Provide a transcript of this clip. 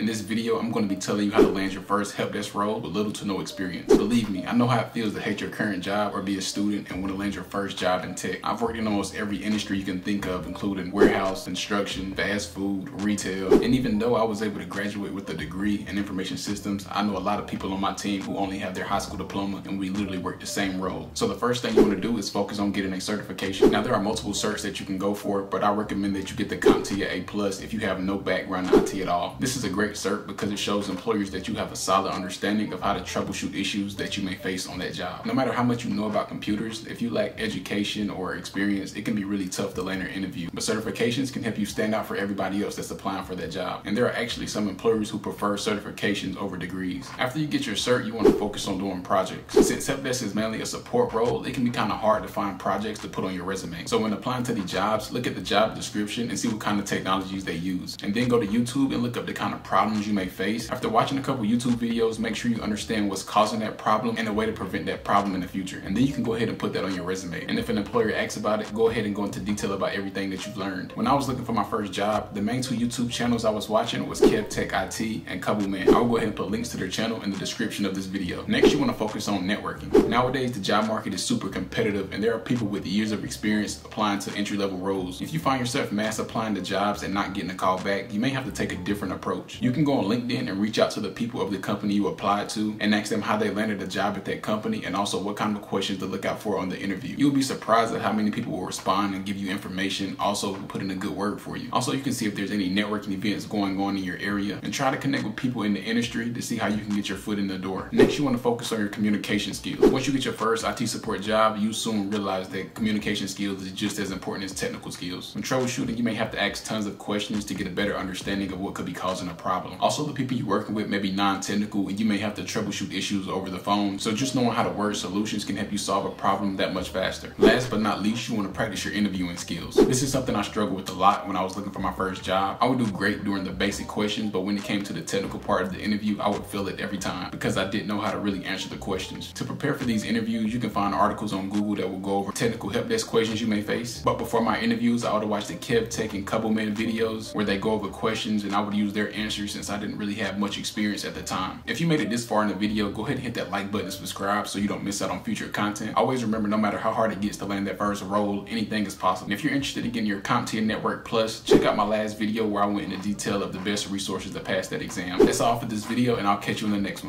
In this video, I'm going to be telling you how to land your first help desk role with little to no experience. Believe me, I know how it feels to hate your current job or be a student and want to land your first job in tech. I've worked in almost every industry you can think of, including warehouse, construction, fast food, retail, and even though I was able to graduate with a degree in information systems, I know a lot of people on my team who only have their high school diploma and we literally work the same role. So the first thing you want to do is focus on getting a certification. Now there are multiple certs that you can go for, but I recommend that you get the CompTIA A if you have no background in IT at all. This is a great cert because it shows employers that you have a solid understanding of how to troubleshoot issues that you may face on that job. No matter how much you know about computers, if you lack education or experience, it can be really tough to land an interview. But certifications can help you stand out for everybody else that's applying for that job. And there are actually some employers who prefer certifications over degrees. After you get your cert, you want to focus on doing projects. Since help desk is mainly a support role, it can be kind of hard to find projects to put on your resume. So when applying to the jobs, look at the job description and see what kind of technologies they use. And then go to YouTube and look up the kind of problems you may face. After watching a couple YouTube videos, make sure you understand what's causing that problem and a way to prevent that problem in the future. And then you can go ahead and put that on your resume. And if an employer asks about it, go ahead and go into detail about everything that you've learned. When I was looking for my first job, the main two YouTube channels I was watching was Kevtech IT and Cobuman. I'll go ahead and put links to their channel in the description of this video. Next, you want to focus on networking. Nowadays, the job market is super competitive and there are people with years of experience applying to entry level roles. If you find yourself mass applying to jobs and not getting a call back, you may have to take a different approach. You can go on LinkedIn and reach out to the people of the company you applied to and ask them how they landed a job at that company and also what kind of questions to look out for on the interview. You'll be surprised at how many people will respond and give you information, also put in a good word for you. Also, you can see if there's any networking events going on in your area and try to connect with people in the industry to see how you can get your foot in the door. Next, you want to focus on your communication skills. Once you get your first IT support job, you soon realize that communication skills is just as important as technical skills. When troubleshooting, you may have to ask tons of questions to get a better understanding of what could be causing a problem. Also, the people you're working with may be non-technical and you may have to troubleshoot issues over the phone. So just knowing how to word solutions can help you solve a problem that much faster. Last but not least, you want to practice your interviewing skills. This is something I struggled with a lot when I was looking for my first job. I would do great during the basic questions, but when it came to the technical part of the interview, I would fail it every time because I didn't know how to really answer the questions. To prepare for these interviews, you can find articles on Google that will go over technical help desk questions you may face. But before my interviews, I would watch the Kevtech and Cobuman videos where they go over questions and I would use their answers since I didn't really have much experience at the time. If you made it this far in the video, go ahead and hit that like button and subscribe so you don't miss out on future content. Always remember, no matter how hard it gets to land that first role, anything is possible. And if you're interested in getting your CompTIA Network Plus, check out my last video where I went into detail of the best resources to pass that exam. That's all for this video and I'll catch you in the next one.